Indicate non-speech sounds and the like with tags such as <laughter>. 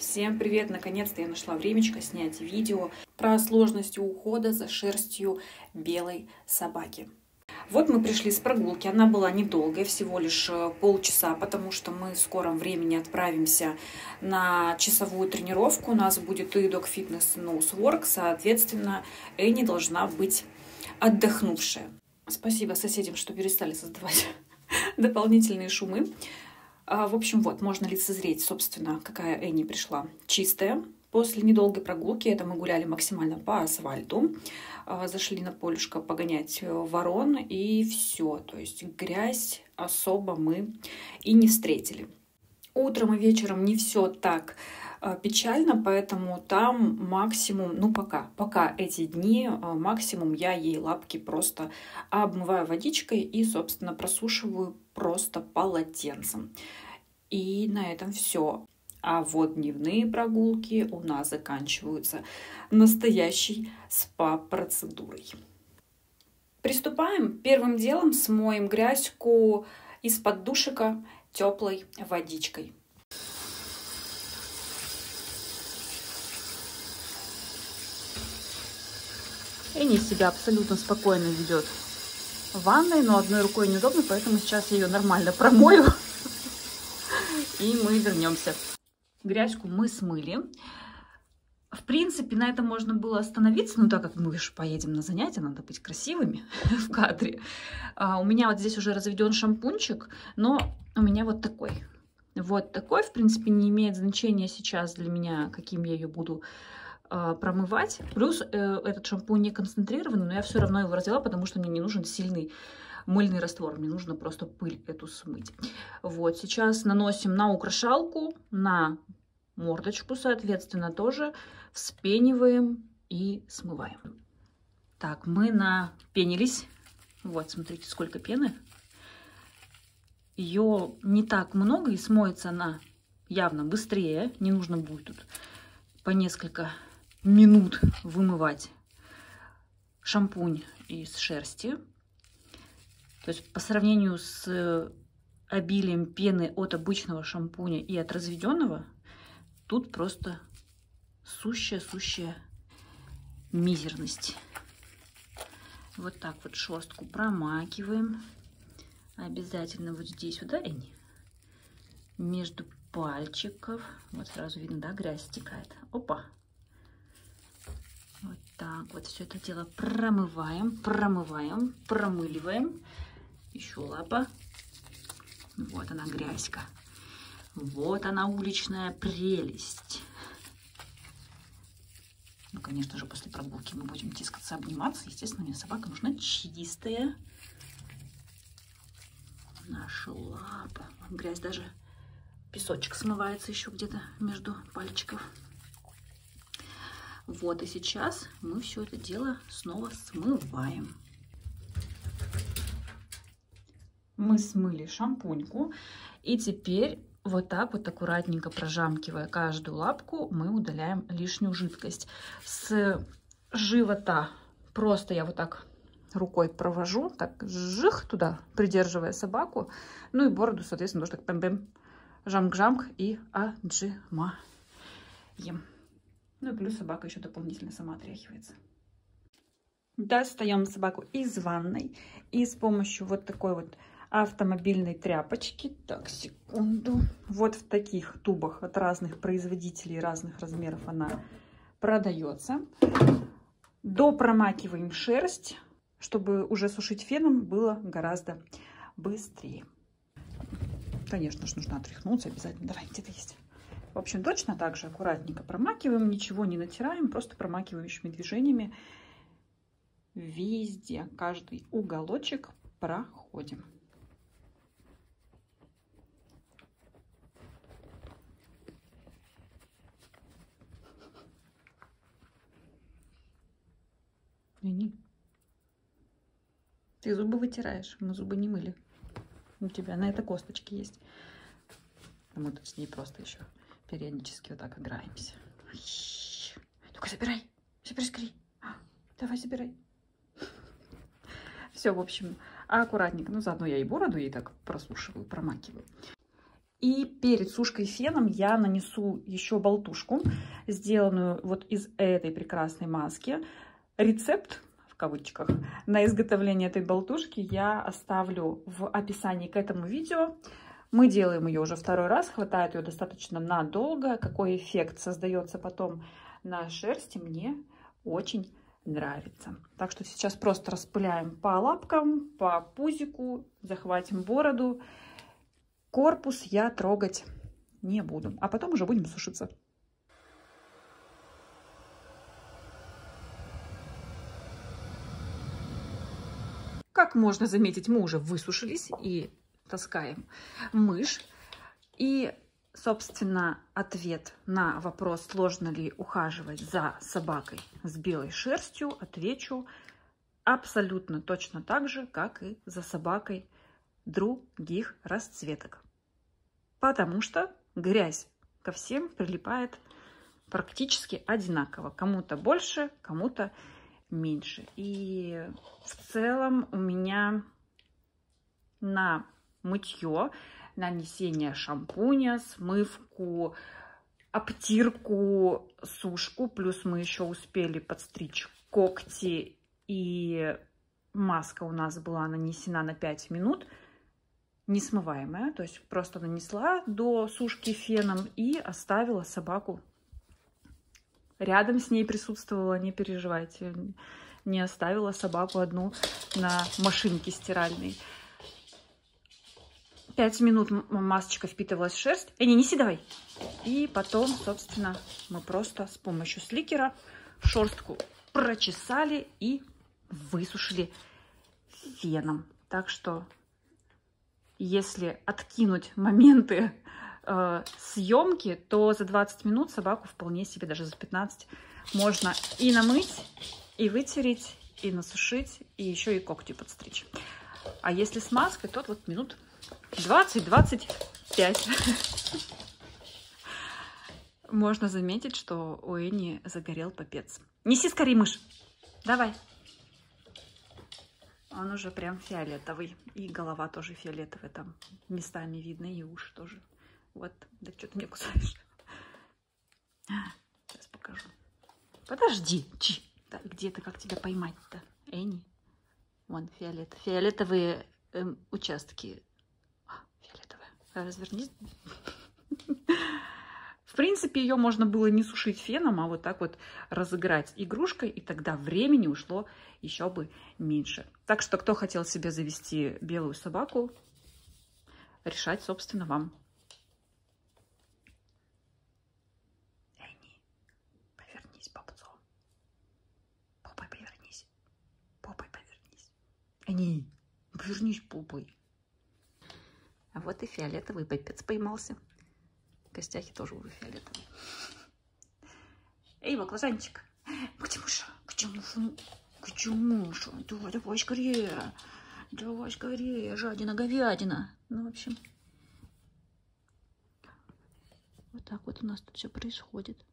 Всем привет! Наконец-то я нашла времечко снять видео про сложности ухода за шерстью белой собаки. Вот мы пришли с прогулки. Она была недолгая, всего лишь э, полчаса, потому что мы в скором времени отправимся на часовую тренировку. У нас будет и Dog Fitness Nose Work, соответственно, Энни должна быть отдохнувшая. Спасибо соседям, что перестали создавать <laughs> дополнительные шумы. А, в общем, вот, можно лицезреть, собственно, какая Энни пришла. Чистая, После недолгой прогулки, это мы гуляли максимально по асфальту, а, зашли на полюшко погонять э, ворон, и все. То есть грязь особо мы и не встретили. Утром и вечером не все так печально, поэтому там максимум, ну пока, пока эти дни, а, максимум я ей лапки просто обмываю водичкой и, собственно, просушиваю просто полотенцем. И на этом все. А вот дневные прогулки у нас заканчиваются настоящей спа-процедурой. Приступаем. Первым делом смоем грязьку из-под душика теплой водичкой. Эни себя абсолютно спокойно ведет в ванной, но одной рукой неудобно, поэтому сейчас я ее нормально промою. И мы вернемся. Грязьку мы смыли. В принципе, на этом можно было остановиться, но так как мы же поедем на занятия, надо быть красивыми <laughs> в кадре. А у меня вот здесь уже разведен шампунчик, но у меня вот такой. Вот такой, в принципе, не имеет значения сейчас для меня, каким я ее буду промывать. Плюс э, этот шампунь не концентрированный, но я все равно его развела, потому что мне не нужен сильный мыльный раствор. Мне нужно просто пыль эту смыть. Вот, сейчас наносим на украшалку, на мордочку, соответственно, тоже вспениваем и смываем. Так, мы напенились. Вот, смотрите, сколько пены. Ее не так много и смоется она явно быстрее. Не нужно будет тут по несколько минут вымывать шампунь из шерсти. То есть по сравнению с э, обилием пены от обычного шампуня и от разведенного, тут просто сущая-сущая мизерность. Вот так вот шерстку промакиваем. Обязательно вот здесь, вот, да, Энни? Между пальчиков. Вот сразу видно, да, грязь стекает. Опа! Вот так вот все это дело промываем, промываем, промыливаем. Еще лапа. Вот она грязька. Вот она уличная прелесть. Ну, конечно же, после прогулки мы будем тискаться, обниматься. Естественно, мне собака нужна чистая. Наша лапа. Грязь даже песочек смывается еще где-то между пальчиков. Вот, и сейчас мы все это дело снова смываем. мы смыли шампуньку. И теперь вот так вот аккуратненько прожамкивая каждую лапку, мы удаляем лишнюю жидкость. С живота просто я вот так рукой провожу, так жих туда, придерживая собаку. Ну и бороду, соответственно, тоже так пэм-бэм, жамк-жамк и отжимаем. Ну и плюс собака еще дополнительно сама отряхивается. Достаем собаку из ванной и с помощью вот такой вот автомобильной тряпочки. Так, секунду. Вот в таких тубах от разных производителей, разных размеров она продается. Допромакиваем шерсть, чтобы уже сушить феном было гораздо быстрее. Конечно же, нужно отряхнуться обязательно. Давай, где-то есть. В общем, точно так же аккуратненько промакиваем, ничего не натираем, просто промакивающими движениями везде, каждый уголочек проходим. Извини. Ты зубы вытираешь. Мы зубы не мыли. У тебя на это косточки есть. Мы тут с ней просто еще периодически вот так играемся. Ну-ка, забирай. Забирай скорее. Давай, забирай. Все, в общем, аккуратненько. Ну, заодно я и бороду ей так просушиваю, промакиваю. И перед сушкой феном я нанесу еще болтушку, сделанную вот из этой прекрасной маски. Рецепт в кавычках на изготовление этой болтушки я оставлю в описании к этому видео. Мы делаем ее уже второй раз, хватает ее достаточно надолго. Какой эффект создается потом на шерсти, мне очень нравится. Так что сейчас просто распыляем по лапкам, по пузику, захватим бороду. Корпус я трогать не буду, а потом уже будем сушиться. Как можно заметить, мы уже высушились и таскаем мышь. И собственно, ответ на вопрос, сложно ли ухаживать за собакой с белой шерстью, отвечу абсолютно точно так же, как и за собакой других расцветок. Потому что грязь ко всем прилипает практически одинаково. Кому-то больше, кому-то меньше. И в целом у меня на мытье нанесение шампуня, смывку, обтирку, сушку. Плюс мы еще успели подстричь когти. И маска у нас была нанесена на 5 минут. Несмываемая. То есть просто нанесла до сушки феном и оставила собаку. Рядом с ней присутствовала, не переживайте. Не оставила собаку одну на машинке стиральной. Пять минут масочка впитывалась в шерсть. Э, не, неси давай. И потом, собственно, мы просто с помощью сликера шерстку прочесали и высушили феном. Так что, если откинуть моменты э, съемки, то за 20 минут собаку вполне себе, даже за 15, можно и намыть, и вытереть, и насушить, и еще и когти подстричь. А если с маской, то вот минут 20-25. Можно заметить, что у Эни загорел попец. Неси скорее мышь. Давай. Он уже прям фиолетовый. И голова тоже фиолетовая. Там местами видно, и уши тоже. Вот. Да что ты мне кусаешь? Сейчас покажу. Подожди. Чи. Да, где ты? Как тебя поймать-то? Эни. Вон фиолет. Фиолетовые эм, участки развернись. <laughs> В принципе, ее можно было не сушить феном, а вот так вот разыграть игрушкой, и тогда времени ушло еще бы меньше. Так что, кто хотел себе завести белую собаку, решать, собственно, вам. Эни, повернись попцом. Попой повернись. Попой повернись. Эни, повернись попой. Вот и фиолетовый пепец поймался. Костяхи тоже уже фиолетовые. Эй, баклажанчик. Где мыша? Где мыша? Где мыша? Давай, давай скорее. Давай скорее, жадина, говядина. Ну, в общем, вот так вот у нас тут все происходит.